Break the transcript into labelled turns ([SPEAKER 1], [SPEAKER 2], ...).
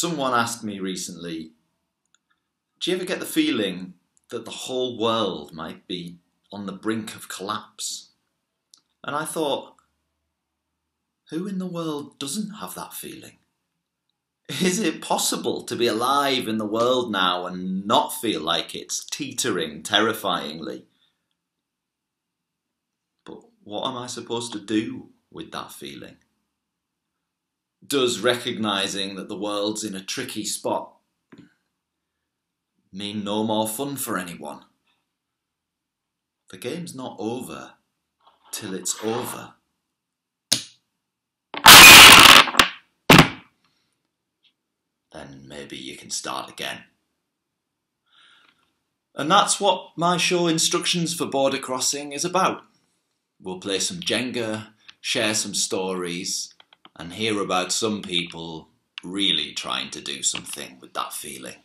[SPEAKER 1] Someone asked me recently, do you ever get the feeling that the whole world might be on the brink of collapse? And I thought, who in the world doesn't have that feeling? Is it possible to be alive in the world now and not feel like it's teetering terrifyingly? But what am I supposed to do with that feeling? Does recognizing that the world's in a tricky spot mean no more fun for anyone? The game's not over till it's over. then maybe you can start again. And that's what my show Instructions for Border Crossing is about. We'll play some Jenga, share some stories, and hear about some people really trying to do something with that feeling.